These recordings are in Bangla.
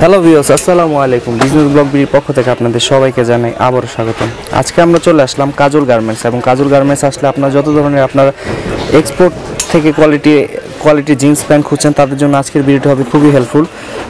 হ্যালো ভিউস আসসালামু আলাইকুম। বিজনেস ব্লগ বির পক্ষ থেকে আপনাদের সবাইকে জানাই আবারও স্বাগতম। আজকে আমরা চলে আসলাম কাজল গার্মেন্টস এবং কাজল গার্মেন্টস আসলে আপনার যত ধরনের আপনার এক্সপোর্ট থেকে কোয়ালিটি কোয়ালিটি জিন্স প্যান্ট খুঁজছেন তাদের জন্য আজকের ভিডিওটি হবে খুবই হেল্পফুল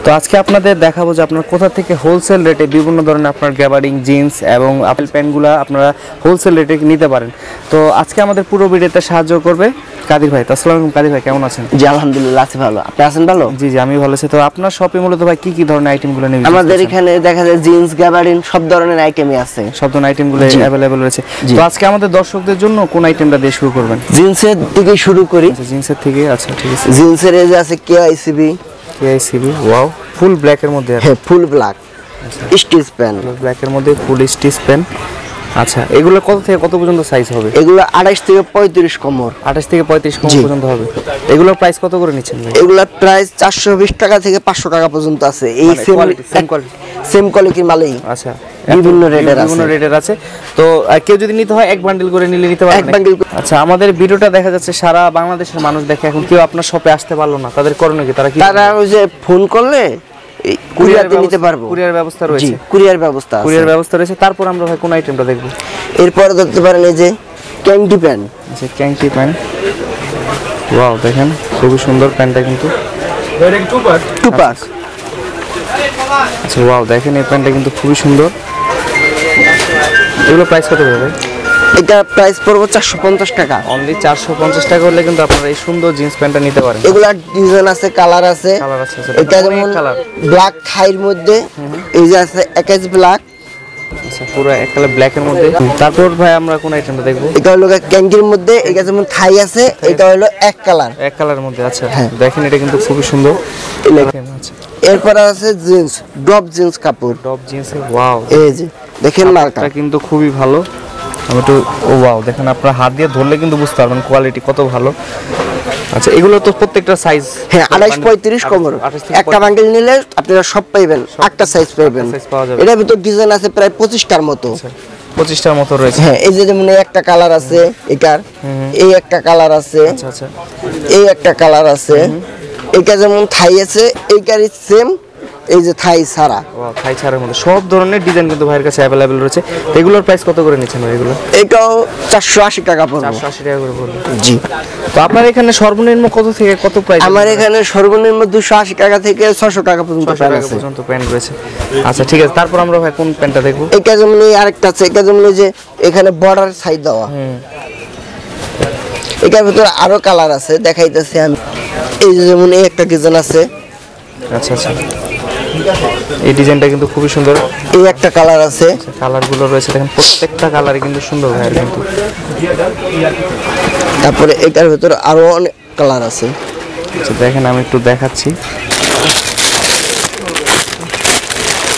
তো আজকে আপনাদের দেখাবো যে আপনার কোথা থেকে হোলসেল রেটে বিভিন্ন ধরনের আপনার গ্যাবারিং জিন্স এবং আপেল প্যান্টগুলো আপনারা হোলসেল রেটে নিতে পারেন। তো আজকে আমাদের পুরো ভিডিওতে সাহায্য করবে কাদির ভাই। আসসালামু আলাইকুম কাদির ভাই কেমন আছেন? জি আলহামদুলিল্লাহ আছি ভালো। আপনি আছেন ভালো? জি জি আমি ভালো আছি। তো আপনার শপে মূলত ভাই কি কি ধরনের আইটেমগুলো নেবেন আমাদের এখানে দেখা যায় জিন্স গ্যাবারিন সব ধরনের আইটেমই আছে। সব ধরনের আইটেমগুলো। অ্যাভেলেবেল রয়েছে। তো আজকে আমাদের দর্শকদের জন্য কোন আইটেমটা দিয়ে শুরু করবেন? জিন্সের থেকে শুরু করি। আচ্ছা জিন্সের থেকে আচ্ছা। ঠিক আছে। জিন্সের এজে আছে কে আইসিবি কেআইসিবি ওয়াও ফুল ব্ল্যাকের মধ্যে হ্যাঁ ফুল ব্ল্যাক স্টিচ প্যান ব্ল্যাকের মধ্যে ফুল স্টিচ পেন আচ্ছা এগুলো কত থেকে কত পর্যন্ত সাইজ হবে? এগুলো আড়াইশ থেকে পঁয়ত্রিশ কমর। আঠাশ থেকে পঁয়ত্রিশ কম জি। পর্যন্ত হবে। এগুলোর প্রাইস কত করে নিচ্ছেন ভাই? এগুলোর প্রাইস চারশো বিশ টাকা থেকে পাঁচশো টাকা পর্যন্ত আছে। এই সেম। সেম কোয়ালিটির মালেই। আচ্ছা বিভিন্ন রেটের বিভিন্ন আছে। রেটের আছে। তো কেউ যদি নিতে হয় এক বান্ডিল করে নিলে নিতে পারবেন। এক করে- আচ্ছা আমাদের ভিডিওটা দেখা যাচ্ছে সারা বাংলাদেশের মানুষ দেখে। এখন কেউ আপনার শপে আসতে পারল না। তাদের করণীয় কি? তারা কি তারা ওই যে ফোন করলে কুরিয়ারতে নিতে পারব। কুরিয়ার ব্যবস্থা রয়েছে। কুরিয়ার ব্যবস্থা কুরিয়ার ব্যবস্থা রয়েছে। তারপর আমরা ভাই কোন আইটেমটা দেখব? এরপরে দেখতে পারেন এই যে ক্যান্ডি প্যান। আচ্ছা ক্যাংটি প্যান্ট ওয়াও দেখেন খুবই সুন্দর প্যান্টটা কিন্তু। টুপাক আচ্ছা ওয়াও দেখেন এই প্যান্টটা কিন্তু খুবই সুন্দর। এগুলো প্রাইস কত হবে ভাই? এটা প্রাইস পড়ব চারশো পঞ্চাশ টাকা। অনলি চারশো পঞ্চাশ টাকা হলে কিন্তু আপনারা এই সুন্দর জিন্স প্যান্টটা নিতে পারেন। এগুলার ডিজাইন আছে কালার আছে। কালার আচ্ছা, এটা যেমন কালার ব্ল্যাক থাইর মধ্যে এই যে আছে একাজ ব্ল্যাক আচ্ছা পুরো এক কালার ব্ল্যাকের মধ্যে। তারপর ভাই আমরা কোন আইটেমটা দেখব? এটা হলো ক্যান্ডির মধ্যে এটা যেমন থাই আছে এটা হলো এক কালার এক কালারের মধ্যে আচ্ছা। হ্যাঁ। দেখেন এটা কিন্তু খুবই সুন্দর। আচ্ছা। এরপরে আছে জিন্স ড্রপ জিন্স কাপড়। ওয়াও এই যে দেখেন কিন্তু খুবই ভালো। আমি একটু ও ওয়াও দেখেন আপনার হাত দিয়ে ধরলে কিন্তু বুঝতে পারবেন কোয়ালিটি কত ভালো। আচ্ছা এগুলো তো প্রত্যেকটা সাইজ হ্যাঁ আড়াইশ পঁয়ত্রিশ কমর। একটা বান্ডেল নিলে আপনারা সব পাইবেন একটা সাইজ পাইবেন। এটার ভিতর ডিজাইন আছে প্রায় পঁচিশটার মতো। পঁচিশটার মতো রয়েছে। হ্যাঁ এই যে যেমন একটা কালার আছে এটার এই একটা কালার আছে আচ্ছা আচ্ছা। এই একটা কালার আছে। এইটা যেমন থাই আছে এইটারই সেম এই যে থাই ওয়াও থাই ছাড়ের মধ্যে। সব ধরনের ডিজাইন কিন্তু ভাইয়ের কাছে অ্যাভেলেবেল রয়েছে। এগুলোর প্রাইস কত করে নিচ্ছেন ভাই এগুলো? এটাও চারশো আশি টাকা পড়বে। চারশো আশি টাকা করে পড়বে। জি। তো আপনার এখানে সর্বনিম্ন কত থেকে কত প্রাইস আমার এখানে সর্বনিম্ন দুশো আশি টাকা থেকে ছশো টাকা পর্যন্ত ছশো প্যান টাকা আছে। পর্যন্ত প্যান্ট রয়েছে। আচ্ছা ঠিক আছে। তারপর আমরা ভাই কোন প্যান্টটা দেখব? এটা যেমন আরেকটা আছে এটা যেমন যে এখানে বর্ডার সাইড দেওয়া। এটার ভিতরে আরও কালার আছে দেখাইতেছি আমি। এই যে যেমন এই একটা ডিজাইন আছে। আচ্ছা আচ্ছা। এই ডিজাইনটা কিন্তু খুবই সুন্দর। এই একটা কালার আছে। কালারগুলো রয়েছে দেখেন প্রত্যেকটা কালারই কিন্তু সুন্দর ভাইয়ের কিন্তু। তারপরে এটার ভিতরে আরও অনেক কালার আছে। আচ্ছা দেখেন আমি একটু দেখাচ্ছি।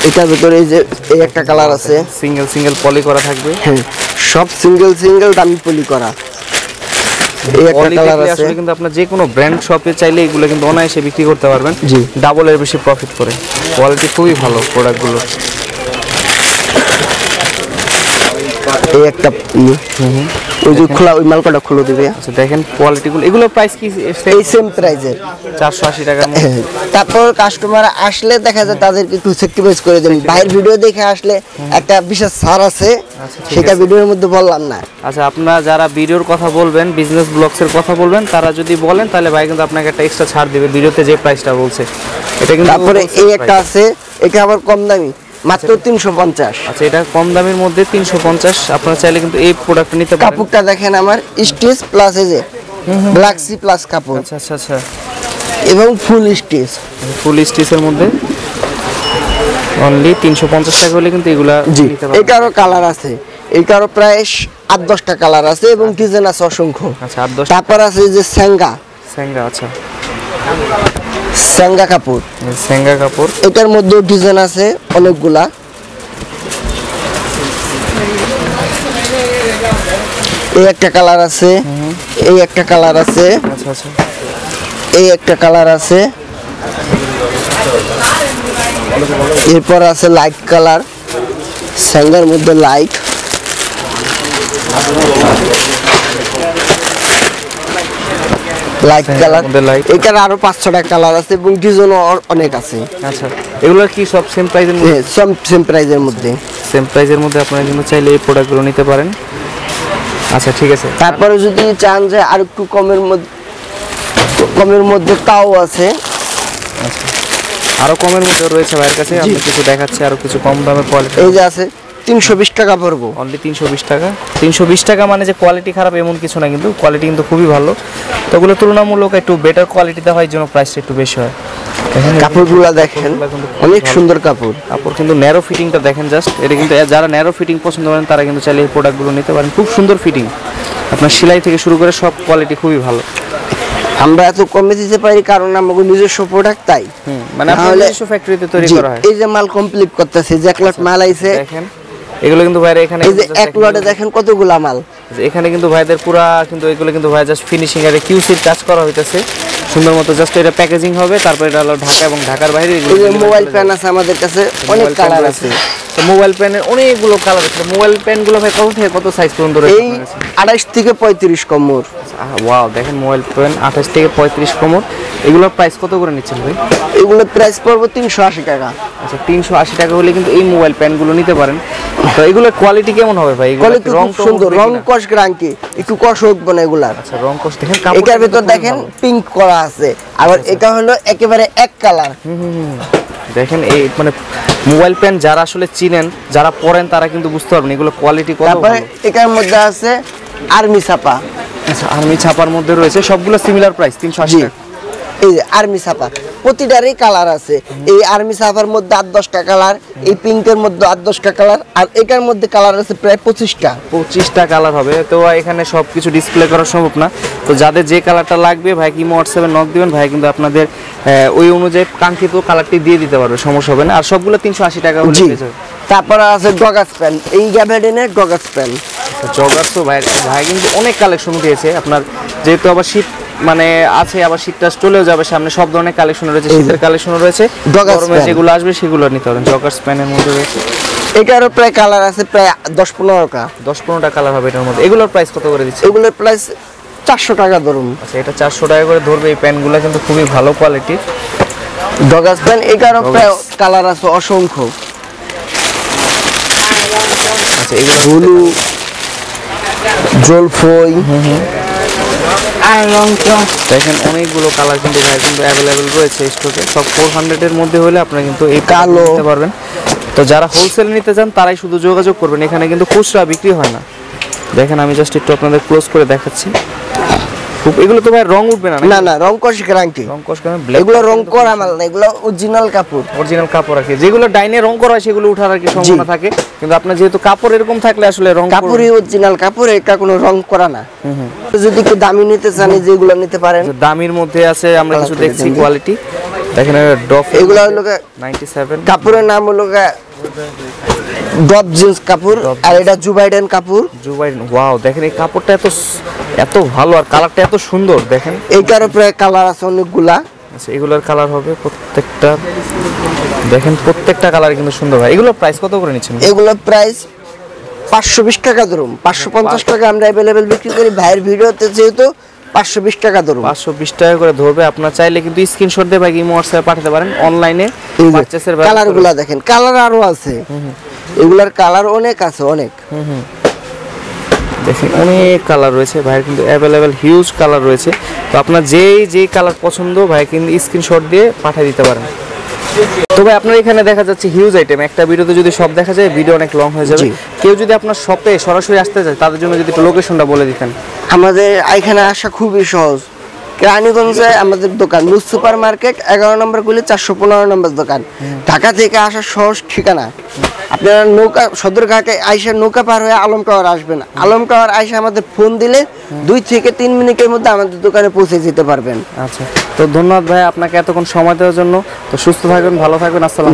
এটার ভিতরে এই যে এই একটা কালার আছে। সিঙ্গেল সিঙ্গেল পলি করা থাকবে। হ্যাঁ সব সিঙ্গেল সিঙ্গেল দামি পলি করা। এই একটা কালার আছে। আসলে কিন্তু আপনার যে কোনো ব্র্যান্ড শপে চাইলে এগুলো কিন্তু অনায়াসে বিক্রি করতে পারবেন। জি। ডাবলের বেশি প্রফিট করে। কোয়ালিটি খুবই ভালো প্রোডাক্টগুলো এই একটা ওই যে খোলা ওই মালকাটা খুলে দিবে। আচ্ছা দেখেন কোয়ালিটিগুলো এগুলোর প্রাইস কি এই সেম প্রাইজের চারশো আশি টাকার হ্যাঁ, তারপর কাস্টমার আসলে দেখা যায় তাদেরকে একটু সেক্রিফাইস করে দেন। বাইরের ভিডিও দেখে আসলে একটা বিশেষ ছাড় আছে। আচ্ছা, সেটা। ভিডিওর মধ্যে বললাম না। আচ্ছা আপনারা যারা ভিডিওর কথা বলবেন বিজনেস ব্লগসের কথা বলবেন তারা যদি বলেন তাহলে ভাই কিন্তু আপনাকে একটা এক্সট্রা ছাড় দিবে ভিডিওতে যে প্রাইসটা বলছে। এটা কিন্তু তারপরে এই একটা আছে এটা আবার কম দামি। মাত্র তিনশো পঞ্চাশ। আচ্ছা এটা কম দামের মধ্যে তিনশো পঞ্চাশ। আপনারা চাইলে কিন্তু এই প্রোডাক্টটা নিতে পারেন। কাপড়টা দেখেন আমার স্টিচ প্লাস এই যে ব্ল্যাক সি প্লাস কাপড়। আচ্ছা আচ্ছা আচ্ছা। এবং ফুল স্টিচ ফুল স্টিচের মধ্যে অনলি তিনশো পঞ্চাশ টাকা হলে কিন্তু এগুলা জি এটারও কালার আছে। এটারও প্রায় আট দশটা কালার আছে এবং ডিজাইন আছে অসংখ্য। আচ্ছা আট দশ তারপর আছে যে স্যাঙ্গা। স্যাঙ্গা আচ্ছা। স্যাঙ্গা কাপড়। স্যাঙ্গা কাপড়। এটার মধ্যে ডিজাইন আছে অনেকগুলা। এই একটা কালার আছে এই একটা কালার আছে আচ্ছা আচ্ছা। এই একটা কালার আছে। এরপর আছে লাইট কালার স্যাঙ্গার মধ্যে লাইট। লাইট হ্যাঁ, কালার। এটার আরও পাঁচ ছটা কালার আছে এবং ডিজাইনও অনেক আছে। আচ্ছা এগুলোর কি সব সেম প্রাইসের মধ্যে? সব সেম প্রাইজের মধ্যে। সেম প্রাইসের মধ্যে আপনারা কিন্তু চাইলে এই প্রোডাক্টগুলো নিতে পারেন। আচ্ছা ঠিক আছে। তারপরে যদি চান যে আর একটু কমের মধ্যে কমের মধ্যে তাও আছে। আরও কমের মধ্যে রয়েছে ভাইয়ের কাছে আমি কিছু দেখাচ্ছি আরও কিছু কম দামের কোয়ালিটি এই যে আছে। তিনশো বিশ টাকা পড়ব। অনলি তিনশো বিশ টাকা? তিনশো বিশ টাকা মানে যে কোয়ালিটি খারাপ এমন কিছু না কিন্তু কোয়ালিটি কিন্তু খুবই ভালো। তো ওগুলো তুলনামূলক একটু বেটার কোয়ালিটিতে হয় জন্য প্রাইসটা একটু বেশি হয়। কাপড়গুলো দেখেন খুব অনেক সুন্দর কাপড়। কাপড় কিন্তু ন্যারো ফিটিংটা দেখেন জাস্ট এটা কিন্তু যারা ন্যারো ফিটিং পছন্দ করেন তারা কিন্তু চাইলে এই প্রোডাক্টগুলো নিতে পারেন। খুব সুন্দর ফিটিং আপনার সেলাই থেকে শুরু করে সব কোয়ালিটি খুবই ভালো। আমরা এত কমে দিতে পারি কারণ আমাদের নিজস্ব প্রোডাক্ট তাই। মানে নিজস্ব ফ্যাক্টরিতে তৈরি করা হয়। এই যে মাল কমপ্লিট করতেছে যে এক লট মাল আইছে দেখেন। এগুলো কিন্তু ভাইরা এখানে এই যে এক লটে দেখেন কতগুলা মাল। এখানে কিন্তু ভাইদের পুরা কিন্তু এগুলো কিন্তু ভাই জাস্ট ফিনিশিং এর কিউসির কাজ করা হইতাছে। সুন্দর মতো জাস্ট এটা প্যাকেজিং হবে তারপর এটা হলো ঢাকা এবং ঢাকার বাইরে এই যে মোবাইল ফ্যান প্যান আছে আমাদের কাছে অনেক কালার আছে। তো মোবাইল প্যানের অনেকগুলো কালার আছে। মোবাইল প্যানগুলো ভাই কত থেকে কত সাইজ পর্যন্ত এই? আড়াইশ থেকে পঁয়ত্রিশ কমর। ওয়াও দেখেন মোবাইল প্যান আঠাশ থেকে পঁয়ত্রিশ কমর। এগুলোর প্রাইস কত করে নিচ্ছেন ভাই? এগুলো প্রাইস পড়ব তিনশো আশি টাকা। আচ্ছা তিনশো আশি টাকা হলে কিন্তু এই মোবাইল প্যানগুলো নিতে পারেন। তো এগুলোর কোয়ালিটি কেমন হবে ভাই? এগুলো কোয়ালিটি রং সুন্দর রং? কষ গ্রাঙ্কি একটু কষ উঠবো না এগুলার। আচ্ছা রং কষ দেখেন এটার ভিতর দেখেন পিঙ্ক করা আছে। আবার এটা হলো একেবারে এক কালার দেখেন এই মানে মোবাইল প্যান যারা আসলে চিনেন যারা পরেন তারা কিন্তু বুঝতে পারবেন এগুলো কোয়ালিটি কত তারপরে এটার মধ্যে আছে আর্মি ছাপা। আচ্ছা আর্মি ছাপার মধ্যে রয়েছে সবগুলো সিমিলার প্রাইস তিনশো আশি টাকা। এই আর্মি ছাপা। প্রতিটারই কালার আছে। এই আর্মি ছাপার মধ্যে আট দশটা কালার এই পিঙ্কের মধ্যে আট দশটা কালার আর এটার মধ্যে কালার আছে প্রায় পঁচিশটা। পঁচিশটা কালার হবে। তো এখানে সব কিছু ডিসপ্লে করা সম্ভব না। তো যাদের যে কালারটা লাগবে ভাই কি হোয়াটসঅ্যাপে নক দিবেন? ভাই কিন্তু আপনাদের ওই অনুযায়ী কাঙ্ক্ষিত কালারটি দিয়ে দিতে পারবে সমস্যা হবে না। আর সবগুলো তিনশো আশি টাকা তারপরে আছে ডগাস প্যান এই গ্যাভেডিনের ডগাস প্যান জগার তো ভাই ভাই কিন্তু অনেক কালেকশন উঠিয়েছে আপনার যেহেতু আবার শীত মানে আছে আবার শীতটা চলেও যাবে সামনে। সব ধরনের কালেকশন রয়েছে শীতের কালেকশন রয়েছে। গরমে যেগুলো আসবে সেগুলো নিতে হবে। জগার্স প্যানের মধ্যে রয়েছে। এটারও প্রায় কালার আছে প্রায় দশ পনেরোটা। দশ পনেরোটা কালার হবে এটার মধ্যে। এগুলোর প্রাইস কত করে দিচ্ছে? এগুলোর প্রাইস চারশো টাকা ধরুন। আচ্ছা এটা চারশো টাকা করে ধরবে। এই প্যান্টগুলো কিন্তু খুবই ভালো কোয়ালিটির ডগাস প্যান এটারও প্রায় কালার আছে অসংখ্য। আচ্ছা এগুলো ব্লু জলফই দেখেন অনেকগুলো কালার কিন্তু ভাই কিন্তু অ্যাভেলেবেল রয়েছে স্টকে সব ফোর হান্ড্রেডের মধ্যে হলে আপনারা কিন্তু এই কালো। নিতে পারবেন। তো যারা হোলসেল নিতে চান তারাই শুধু যোগাযোগ করবেন। এখানে কিন্তু খুচরা বিক্রি হয় না। দেখেন আমি জাস্ট একটু আপনাদের ক্লোজ করে দেখাচ্ছি। খুব এগুলো তো ভাই রং উঠবে না না না রং কষ গ্যারান্টি রং কষ ব্ল্যাক এগুলো রং করা মাল না এগুলো অরিজিনাল কাপড়। অরিজিনাল কাপড় আর কি। যেগুলো ডাইনে রং করা হয় সেগুলো উঠার আর কি সম্ভাবনা থাকে। কিন্তু আপনার যেহেতু কাপড় এরকম থাকলে আসলে রং কাপড়ই অরিজিনাল কাপড় এটা কোনো রং করা না। যদি একটু দামি নিতে চান যেগুলো নিতে পারেন। দামির মধ্যে আছে আমরা কিছু দেখছি। কোয়ালিটি দেখেন ডফ এগুলো হলো গিয়ে নাইনটি সেভেন কাপড়ের নাম হলো ডব জিন্স কাপড় আর এটা জুবাইডেন কাপড়। জুবাই ওয়াও দেখেন এই কাপড়টা এত এত ভালো আর কালারটা এত সুন্দর দেখেন। এইটারও প্রায় কালার আছে অনেকগুলা। আচ্ছা এগুলোর কালার হবে প্রত্যেকটা। দেখেন প্রত্যেকটা কালার কিন্তু সুন্দর হয় এগুলোর প্রাইস কত করে নিচ্ছেন? এগুলো প্রাইস পাঁচশো বিশ টাকা ধরুন। পাঁচশো পঞ্চাশ টাকা আমরা অ্যাভেলেবেল বিক্রি করি। ভাইয়ের ভিডিওতে যেহেতু পাঁচশো বিশ টাকা ধরুন। পাঁচশো বিশ টাকা করে ধরবে। আপনার চাইলে কিন্তু স্ক্রিনশট দিয়ে ভাই ইমো হোয়াটসঅ্যাপে পাঠাতে পারেন। অনলাইনে পারচেসের কালার দেখেন। কালার আরও আছে। এগুলার কালার অনেক আছে অনেক। দেখেন অনেক কালার রয়েছে। ভাইয়ের কিন্তু অ্যাভেলেবেল হিউজ কালার রয়েছে। তো আপনার যেই যেই কালার পছন্দ ভাই কিন্তু স্ক্রিনশট দিয়ে পাঠিয়ে দিতে পারেন। তো ভাই আপনার এখানে দেখা যাচ্ছে হিউজ আইটেম একটা ভিডিওতে যদি সব দেখা যায় ভিডিও অনেক লং হয়ে যাবে। কেউ যদি আপনার শপে সরাসরি আসতে চায় তাদের জন্য যদি একটু লোকেশনটা বলে দিতেন। আমাদের এখানে আসা খুবই সহজ। রানীগঞ্জে আমাদের দোকান সুপার মার্কেট এগারো নম্বর গুলি চারশো পনেরো নম্বর দোকান। ঢাকা থেকে আসা সহজ ঠিকানা। আপনারা নৌকা, সদর ঘাটে আইসা নৌকা পার হয়ে আলম টাওয়ার আসবেন। আলম টাওয়ার আইসা আমাদের ফোন দিলে দুই থেকে তিন মিনিটের মধ্যে আমাদের দোকানে পৌঁছে যেতে পারবেন। আচ্ছা। তো ধন্যবাদ ভাই আপনাকে এতক্ষণ সময় দেওয়ার জন্য। তো সুস্থ থাকবেন, ভালো থাকবেন। আসসালাম